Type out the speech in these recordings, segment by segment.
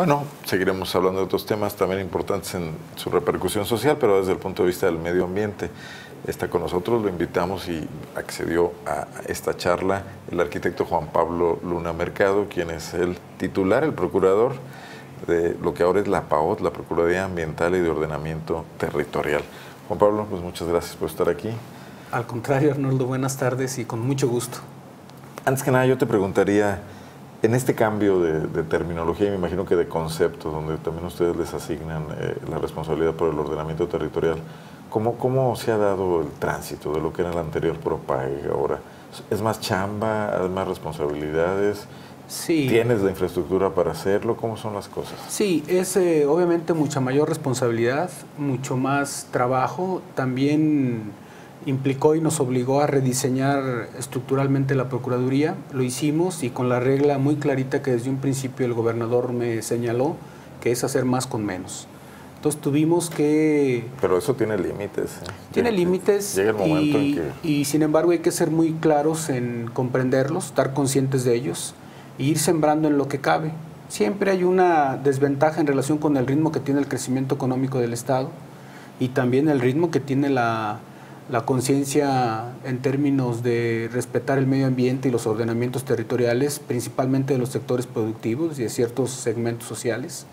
Bueno, seguiremos hablando de otros temas también importantes en su repercusión social, pero desde el punto de vista del medio ambiente. Está con nosotros, lo invitamos y accedió a esta charla el arquitecto Juan Pablo Luna Mercado, quien es el titular, el procurador de lo que ahora es la PAOT, la Procuraduría Ambiental y de Ordenamiento Territorial. Juan Pablo, pues muchas gracias por estar aquí. Al contrario, Arnoldo, buenas tardes y con mucho gusto. Antes que nada, yo te preguntaría, en este cambio de, terminología y me imagino que de conceptos, donde también ustedes les asignan eh, la responsabilidad por el ordenamiento territorial, ¿cómo, ¿cómo se ha dado el tránsito de lo que era el anterior PROPAE ahora? ¿Es más chamba, hay más responsabilidades? Sí. ¿Tienes la infraestructura para hacerlo? ¿Cómo son las cosas? Sí, es eh, obviamente mucha mayor responsabilidad, mucho más trabajo. También implicó y nos obligó a rediseñar estructuralmente la Procuraduría. Lo hicimos y con la regla muy clarita que desde un principio el gobernador me señaló, que es hacer más con menos. Entonces tuvimos que... Pero eso tiene límites. ¿eh? Tiene límites. Llega el momento y, en que... Y sin embargo hay que ser muy claros en comprenderlos, estar conscientes de ellos e ir sembrando en lo que cabe. Siempre hay una desventaja en relación con el ritmo que tiene el crecimiento económico del Estado y también el ritmo que tiene la, la conciencia en términos de respetar el medio ambiente y los ordenamientos territoriales, principalmente de los sectores productivos y de ciertos segmentos sociales.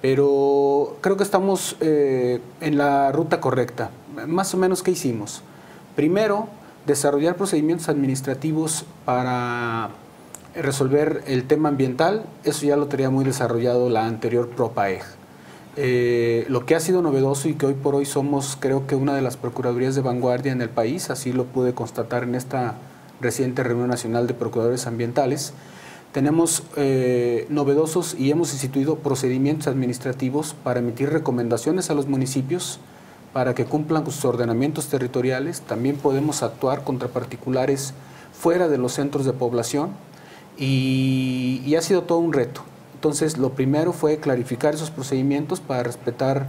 Pero creo que estamos eh, en la ruta correcta. Más o menos, ¿qué hicimos? Primero, desarrollar procedimientos administrativos para resolver el tema ambiental. Eso ya lo tenía muy desarrollado la anterior PROPAEG eh, lo que ha sido novedoso y que hoy por hoy somos creo que una de las procuradurías de vanguardia en el país, así lo pude constatar en esta reciente reunión nacional de procuradores ambientales, tenemos eh, novedosos y hemos instituido procedimientos administrativos para emitir recomendaciones a los municipios para que cumplan sus ordenamientos territoriales. También podemos actuar contra particulares fuera de los centros de población y ha sido todo un reto. Entonces, lo primero fue clarificar esos procedimientos para respetar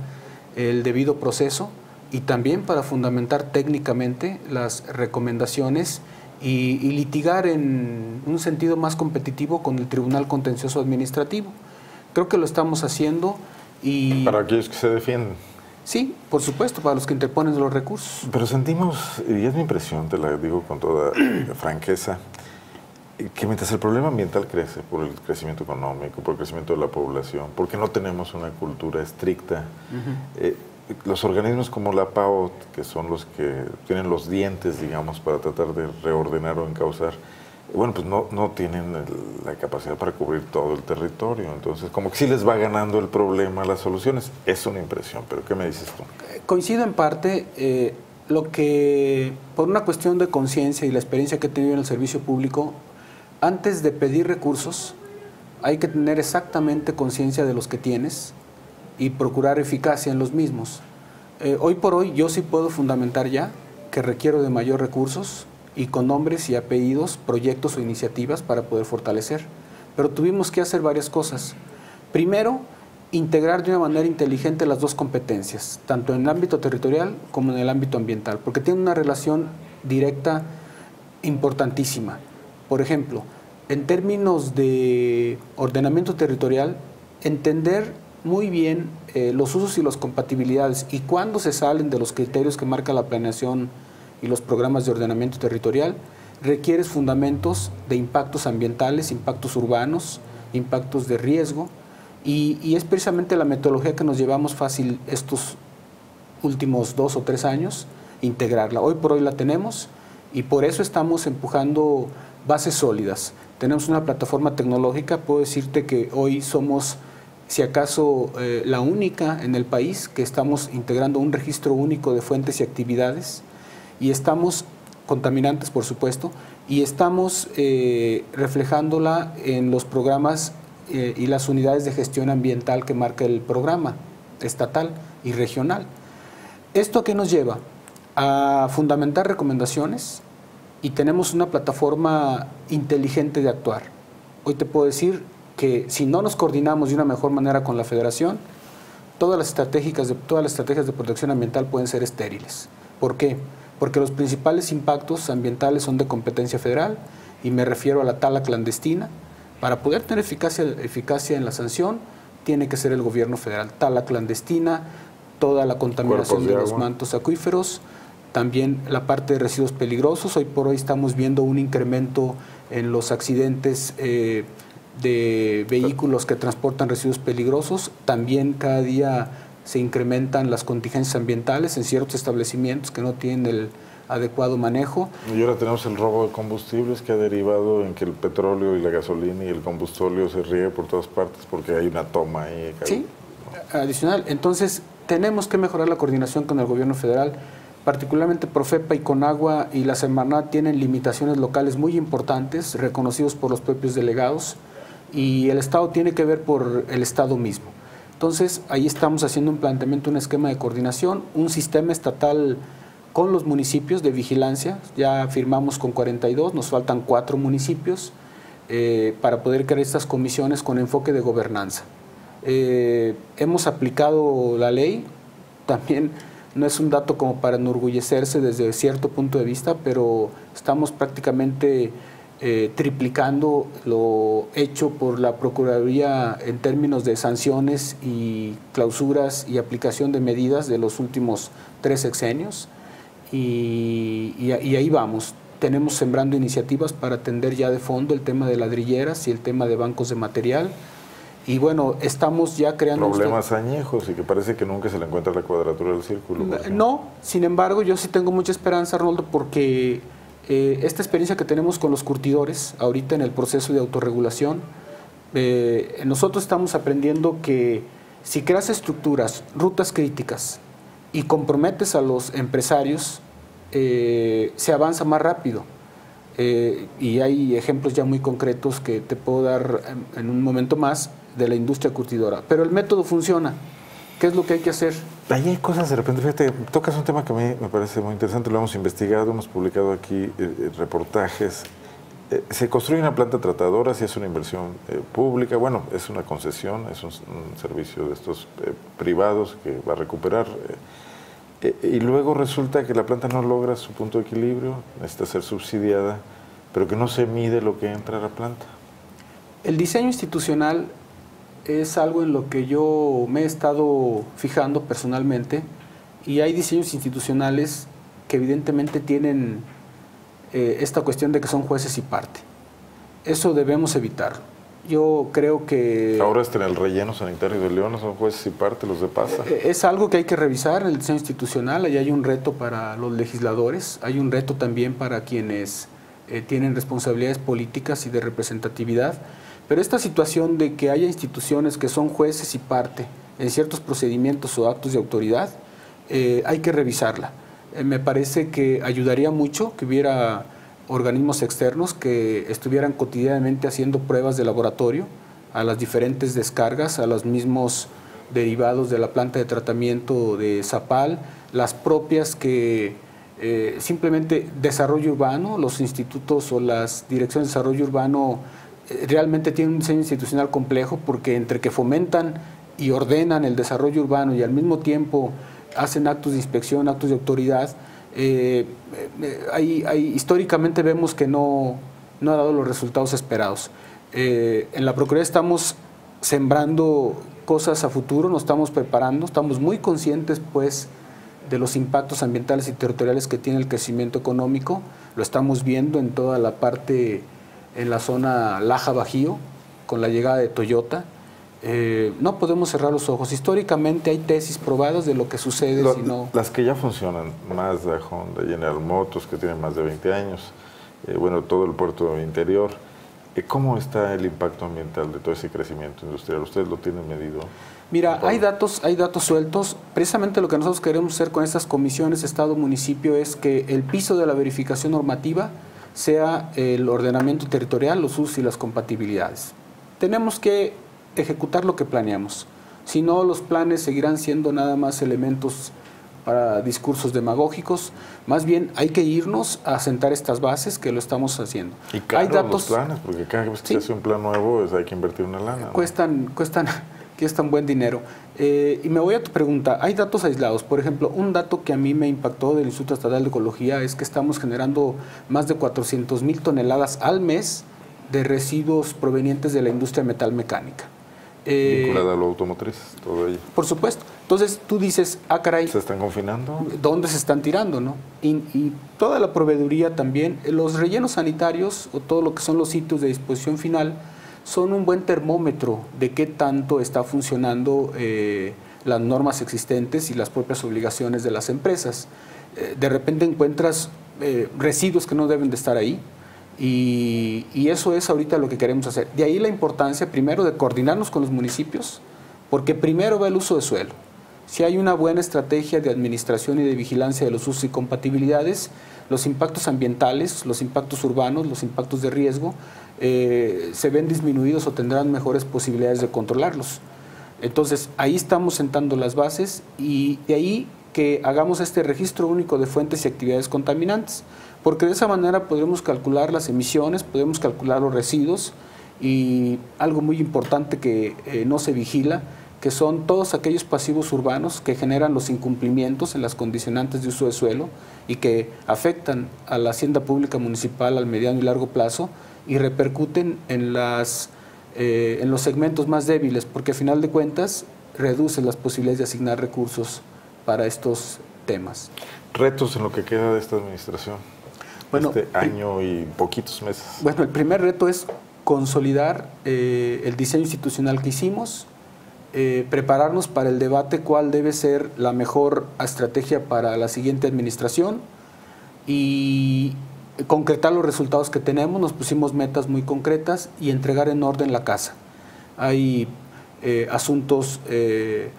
el debido proceso y también para fundamentar técnicamente las recomendaciones y, litigar en un sentido más competitivo con el Tribunal Contencioso Administrativo. Creo que lo estamos haciendo y... Para aquellos que se defienden. Sí, por supuesto, para los que interponen los recursos. Pero sentimos, y es mi impresión, te la digo con toda franqueza, que mientras el problema ambiental crece por el crecimiento económico, por el crecimiento de la población, porque no tenemos una cultura estricta, eh, los organismos como la PAO, que son los que tienen los dientes, digamos, para tratar de reordenar o encauzar, bueno, pues no, no tienen la capacidad para cubrir todo el territorio. Entonces, como que sí les va ganando el problema las soluciones. Es una impresión, pero ¿qué me dices tú? Coincido en parte. Eh, lo que, por una cuestión de conciencia y la experiencia que he tenido en el servicio público, antes de pedir recursos, hay que tener exactamente conciencia de los que tienes y procurar eficacia en los mismos. Eh, hoy por hoy yo sí puedo fundamentar ya que requiero de mayor recursos y con nombres y apellidos, proyectos o iniciativas para poder fortalecer. Pero tuvimos que hacer varias cosas. Primero, integrar de una manera inteligente las dos competencias, tanto en el ámbito territorial como en el ámbito ambiental, porque tienen una relación directa importantísima. Por ejemplo, en términos de ordenamiento territorial, entender muy bien eh, los usos y las compatibilidades y cuándo se salen de los criterios que marca la planeación y los programas de ordenamiento territorial, requieres fundamentos de impactos ambientales, impactos urbanos, impactos de riesgo, y, y, es precisamente la metodología que nos llevamos fácil estos últimos dos o tres años, integrarla. Hoy por hoy la tenemos y por eso estamos empujando bases sólidas. Tenemos una plataforma tecnológica, puedo decirte que hoy somos, si acaso, eh, la única en el país que estamos integrando un registro único de fuentes y actividades y estamos, contaminantes por supuesto, y estamos eh, reflejándola en los programas eh, y las unidades de gestión ambiental que marca el programa estatal y regional. ¿Esto qué nos lleva? A fundamentar recomendaciones, y tenemos una plataforma inteligente de actuar. Hoy te puedo decir que si no nos coordinamos de una mejor manera con la federación, todas las, estratégicas de, todas las estrategias de protección ambiental pueden ser estériles. ¿Por qué? Porque los principales impactos ambientales son de competencia federal y me refiero a la tala clandestina. Para poder tener eficacia, eficacia en la sanción, tiene que ser el gobierno federal. Tala clandestina, toda la contaminación de, los mantos acuíferos, también la parte de residuos peligrosos. Hoy por hoy estamos viendo un incremento en los accidentes eh, de vehículos que transportan residuos peligrosos. También cada día se incrementan las contingencias ambientales en ciertos establecimientos que no tienen el adecuado manejo. Y ahora tenemos el robo de combustibles que ha derivado en que el petróleo y la gasolina y el combustóleo se riegue por todas partes porque hay una toma ahí. Sí, adicional. Entonces, tenemos que mejorar la coordinación con el gobierno federal, particularmente Profepa y Conagua y la Semarnat tienen limitaciones locales muy importantes, reconocidos por los propios delegados, y el Estado tiene que ver por el Estado mismo. Entonces, ahí estamos haciendo un planteamiento, un esquema de coordinación, un sistema estatal con los municipios de vigilancia. Ya firmamos con 42, nos faltan cuatro municipios eh, para poder crear estas comisiones con enfoque de gobernanza. Eh, hemos aplicado la ley, también no es un dato como para enorgullecerse desde cierto punto de vista, pero estamos prácticamente eh, triplicando lo hecho por la Procuraduría en términos de sanciones y clausuras y aplicación de medidas de los últimos tres sexenios. Y, y, ahí vamos. Tenemos sembrando iniciativas para atender ya de fondo el tema de ladrilleras y el tema de bancos de material. Y bueno, estamos ya creando... Problemas añejos y que parece que nunca se le encuentra la cuadratura del círculo. No, sin embargo, yo sí tengo mucha esperanza, Arnoldo, porque eh, esta experiencia que tenemos con los curtidores, ahorita en el proceso de autorregulación, eh, nosotros estamos aprendiendo que si creas estructuras, rutas críticas y comprometes a los empresarios, eh, se avanza más rápido. y hay ejemplos ya muy concretos que te puedo dar en un momento más de la industria curtidora. Pero el método funciona. ¿Qué es lo que hay que hacer? Ahí hay cosas de repente, fíjate, tocas un tema que a mí me parece muy interesante, lo hemos investigado, hemos publicado aquí eh, eh, reportajes. Eh, se construye una planta tratadora, si es una inversión pública, bueno, es una concesión, es un, servicio de estos privados que va a recuperar. y luego resulta que la planta no logra su punto de equilibrio, necesita ser subsidiada, pero que no se mide lo que entra a la planta. El diseño institucional es algo en lo que yo me he estado fijando personalmente y hay diseños institucionales que evidentemente tienen eh, esta cuestión de que son jueces y parte. Eso debemos evitar. Yo creo que... Ahora está en el relleno sanitario de León, son jueces y parte los de pasa. Eh, es algo que hay que revisar en el diseño institucional, ahí hay un reto para los legisladores, hay un reto también para quienes eh, tienen responsabilidades políticas y de representatividad pero esta situación de que haya instituciones que son jueces y parte en ciertos procedimientos o actos de autoridad, eh, hay que revisarla. Eh, me parece que ayudaría mucho que hubiera organismos externos que estuvieran cotidianamente haciendo pruebas de laboratorio a las diferentes descargas, a los mismos derivados de la planta de tratamiento de Zapal, las propias que eh, simplemente desarrollo urbano, los institutos o las direcciones de desarrollo urbano realmente tiene un diseño institucional complejo porque entre que fomentan y ordenan el desarrollo urbano y al mismo tiempo hacen actos de inspección, actos de autoridad, eh, eh, históricamente vemos que no, no, ha dado los resultados esperados. en la Procuraduría estamos sembrando cosas a futuro, nos estamos preparando, estamos muy conscientes pues de los impactos ambientales y territoriales que tiene el crecimiento económico, lo estamos viendo en toda la parte en la zona Laja Bajío, con la llegada de Toyota. Eh, no podemos cerrar los ojos. Históricamente hay tesis probadas de lo que sucede si no... Las que ya funcionan, Mazda, Honda, General Motors, que tienen más de 20 años, eh, bueno, todo el puerto interior. Eh, ¿Cómo está el impacto ambiental de todo ese crecimiento industrial? ¿Ustedes lo tienen medido? Mira, hay datos, hay datos sueltos. Precisamente lo que nosotros queremos hacer con estas comisiones Estado-Municipio es que el piso de la verificación normativa sea el ordenamiento territorial, los usos y las compatibilidades. Tenemos que ejecutar lo que planeamos. Si no, los planes seguirán siendo nada más elementos para discursos demagógicos. Más bien hay que irnos a sentar estas bases que lo estamos haciendo. Y hay datos, los planes, porque cada vez que se hace un plan nuevo hay que invertir una lana. Cuestan, cuestan que es tan buen dinero. Eh, y me voy a tu pregunta, hay datos aislados. Por ejemplo, un dato que a mí me impactó del Instituto Estatal de Ecología es que estamos generando más de 400 mil toneladas al mes de residuos provenientes de la industria metalmecánica. Eh, Vinculada a lo automotriz, todo ello. Por supuesto. Entonces tú dices, ah, caray. ¿Se están confinando? ¿Dónde se están tirando, no? Y, toda la proveeduría también, los rellenos sanitarios o todo lo que son los sitios de disposición final son un buen termómetro de qué tanto está funcionando eh, las normas existentes y las propias obligaciones de las empresas. Eh, de repente encuentras eh, residuos que no deben de estar ahí, y, y, eso es ahorita lo que queremos hacer. De ahí la importancia, primero, de coordinarnos con los municipios, porque primero va el uso de suelo. Si hay una buena estrategia de administración y de vigilancia de los usos y compatibilidades, los impactos ambientales, los impactos urbanos, los impactos de riesgo, eh, se ven disminuidos o tendrán mejores posibilidades de controlarlos. Entonces, ahí estamos sentando las bases y de ahí que hagamos este registro único de fuentes y actividades contaminantes, porque de esa manera podremos calcular las emisiones, podemos calcular los residuos y algo muy importante que eh, no se vigila, que son todos aquellos pasivos urbanos que generan los incumplimientos en las condicionantes de uso de suelo y que afectan a la hacienda pública municipal al mediano y largo plazo y repercuten en, las, eh, en los segmentos más débiles, porque a final de cuentas reducen las posibilidades de asignar recursos para estos temas. Retos en lo que queda de esta administración. Bueno, este año y poquitos meses. Bueno, el primer reto es consolidar eh, el diseño institucional que hicimos, eh, prepararnos para el debate cuál debe ser la mejor estrategia para la siguiente administración y concretar los resultados que tenemos. Nos pusimos metas muy concretas y entregar en orden la casa. Hay eh, asuntos eh,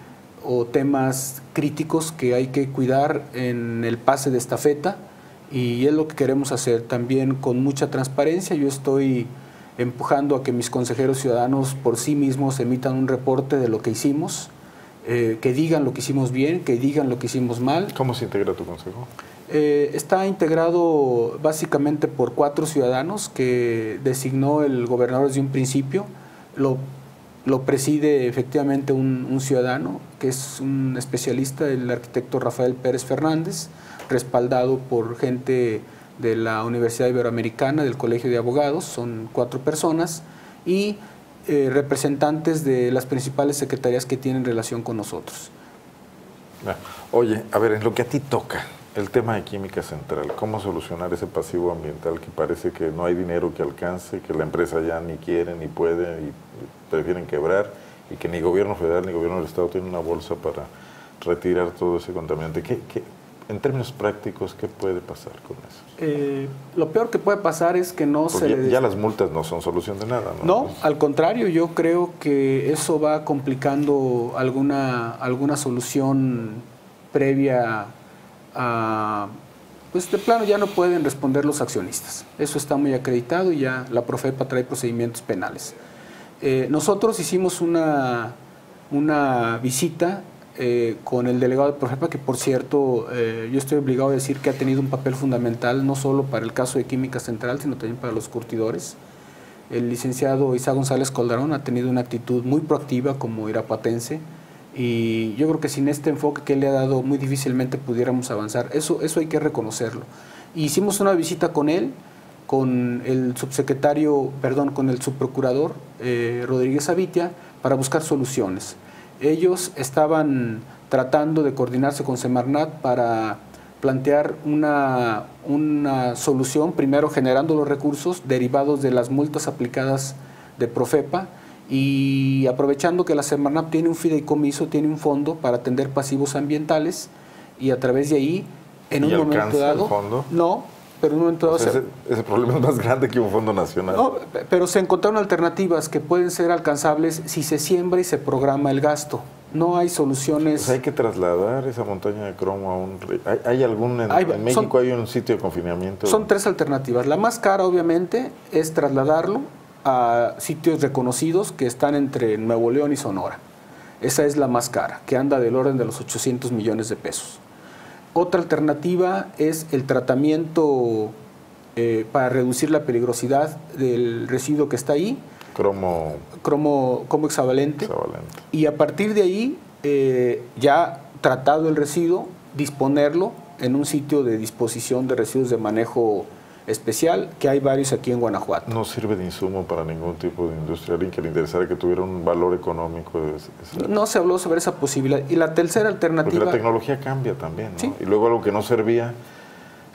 o temas críticos que hay que cuidar en el pase de estafeta y es lo que queremos hacer también con mucha transparencia. Yo estoy empujando a que mis consejeros ciudadanos por sí mismos emitan un reporte de lo que hicimos, eh, que digan lo que hicimos bien, que digan lo que hicimos mal. ¿Cómo se integra tu consejo? Eh, está integrado básicamente por cuatro ciudadanos que designó el gobernador desde un principio. Lo, lo preside efectivamente un, un, ciudadano que es un especialista, el arquitecto Rafael Pérez Fernández, respaldado por gente de la Universidad Iberoamericana, del Colegio de Abogados, son cuatro personas, y eh, representantes de las principales secretarías que tienen relación con nosotros. Ah, oye, a ver, en lo que a ti toca, el tema de química central, ¿cómo solucionar ese pasivo ambiental que parece que no hay dinero que alcance, que la empresa ya ni quiere ni puede y prefieren quebrar y que ni gobierno federal ni gobierno del Estado tiene una bolsa para retirar todo ese contaminante? ¿Qué, qué, en términos prácticos, ¿qué puede pasar con eso? Eh, lo peor que puede pasar es que no se... Ya, ya, las multas no son solución de nada, ¿no? No, al contrario, yo creo que eso va complicando alguna, alguna solución previa a... Pues de plano ya no pueden responder los accionistas. Eso está muy acreditado y ya la Profepa trae procedimientos penales. Eh, nosotros hicimos una, una visita eh, con el delegado de Profepa, que por cierto, eh, yo estoy obligado a decir que ha tenido un papel fundamental no solo para el caso de Química Central, sino también para los curtidores. El licenciado Isa González Coldarón ha tenido una actitud muy proactiva como irapatense y yo creo que sin este enfoque que él le ha dado muy difícilmente pudiéramos avanzar. Eso, eso hay que reconocerlo. hicimos una visita con él, con el subsecretario, perdón, con el subprocurador eh, Rodríguez Avitia para buscar soluciones. Ellos estaban tratando de coordinarse con Semarnat para plantear una, una solución, primero generando los recursos derivados de las multas aplicadas de Profepa y aprovechando que la Semarnat tiene un fideicomiso, tiene un fondo para atender pasivos ambientales y a través de ahí, en un momento dado, el fondo? no, pero en un momento dado... ese, problema es más grande que un fondo nacional. No, pero se encontraron alternativas que pueden ser alcanzables si se siembra y se programa el gasto. No hay soluciones... Pues hay que trasladar esa montaña de cromo a un... ¿Hay, algún... En, México hay un sitio de confinamiento? Son tres alternativas. La más cara, obviamente, es trasladarlo a sitios reconocidos que están entre Nuevo León y Sonora. Esa es la más cara, que anda del orden de los 800 millones de pesos. Otra alternativa es el tratamiento eh, para reducir la peligrosidad del residuo que está ahí. Cromo. Cromo como hexavalente. Y a partir de ahí, eh, ya tratado el residuo, disponerlo en un sitio de disposición de residuos de manejo especial, que hay varios aquí en Guanajuato. No sirve de insumo para ningún tipo de industria, alguien que le interesara que tuviera un valor económico. No se habló sobre esa posibilidad. Y la tercera alternativa... Porque la tecnología cambia también, ¿no? Y luego algo que no servía...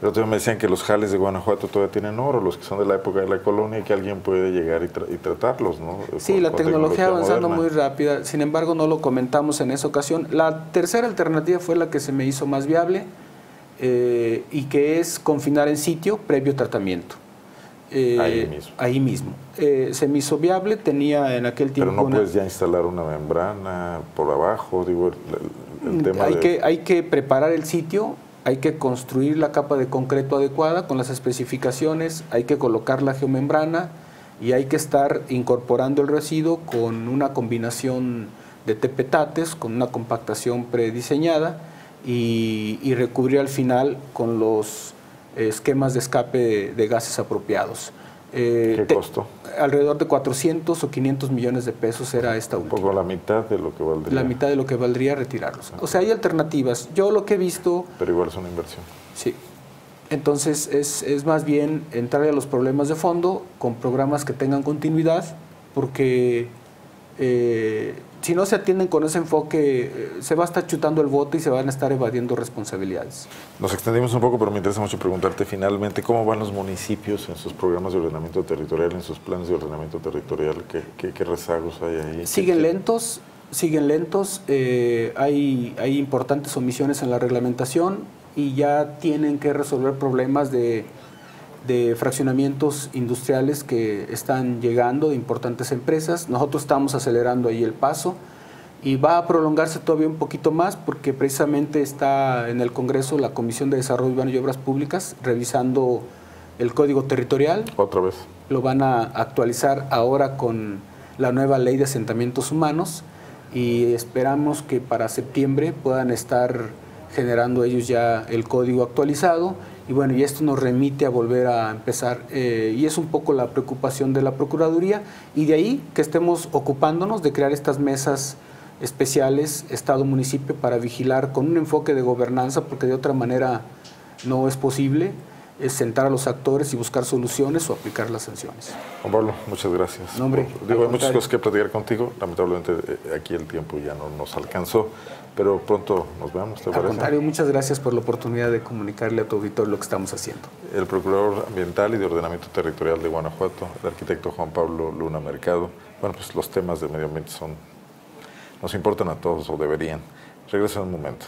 El otro día me decían que los jales de Guanajuato todavía tienen oro, los que son de la época de la colonia, y que alguien puede llegar y, tratarlos, ¿no? Sí, la tecnología, avanzando muy rápida, sin embargo no lo comentamos en esa ocasión. La tercera alternativa fue la que se me hizo más viable, eh, y que es confinar en sitio previo tratamiento. Eh, ahí mismo. Ahí mismo. Eh, se me hizo viable, tenía en aquel tiempo... Pero no puedes ya instalar una membrana por abajo, digo, el, mm, tema hay Que, hay que preparar el sitio, hay que construir la capa de concreto adecuada con las especificaciones, hay que colocar la geomembrana y hay que estar incorporando el residuo con una combinación de tepetates, con una compactación prediseñada y, recubrir al final con los esquemas de escape de, gases apropiados. Eh, ¿Qué costo? Alrededor de 400 o 500 millones de pesos era esta última. Poco la mitad de lo que valdría. La mitad de lo que valdría retirarlos. O sea, hay alternativas. Yo lo que he visto... Pero igual es una inversión. Sí. Entonces es, es más bien entrar a los problemas de fondo con programas que tengan continuidad, porque eh, si no se atienden con ese enfoque, eh, se va a estar chutando el voto y se van a estar evadiendo responsabilidades. Nos extendimos un poco, pero me interesa mucho preguntarte finalmente cómo van los municipios en sus programas de ordenamiento territorial, en sus planes de ordenamiento territorial, qué, rezagos hay ahí. Siguen lentos, siguen lentos, eh, hay, hay importantes omisiones en la reglamentación y ya tienen que resolver problemas de de fraccionamientos industriales que están llegando de importantes empresas. Nosotros estamos acelerando ahí el paso y va a prolongarse todavía un poquito más porque precisamente está en el Congreso la Comisión de Desarrollo Urbano y Obras Públicas revisando el Código Territorial. Otra vez. Lo van a actualizar ahora con la nueva Ley de Asentamientos Humanos y esperamos que para septiembre puedan estar generando ellos ya el código actualizado y bueno, y esto nos remite a volver a empezar, eh, y es un poco la preocupación de la Procuraduría, y de ahí que estemos ocupándonos de crear estas mesas especiales, Estado-Municipio, para vigilar con un enfoque de gobernanza, porque de otra manera no es posible, es sentar a los actores y buscar soluciones o aplicar las sanciones. Juan Pablo, muchas gracias. Nombre, Digo, hay muchas cosas que platicar contigo, lamentablemente eh, aquí el tiempo ya no nos alcanzó pero pronto nos vemos, ¿te Al contrario, muchas gracias por la oportunidad de comunicarle a tu auditor lo que estamos haciendo. El Procurador Ambiental y de Ordenamiento Territorial de Guanajuato, el arquitecto Juan Pablo Luna Mercado. Bueno, pues los temas de medio ambiente son, nos importan a todos o deberían. Regreso en un momento.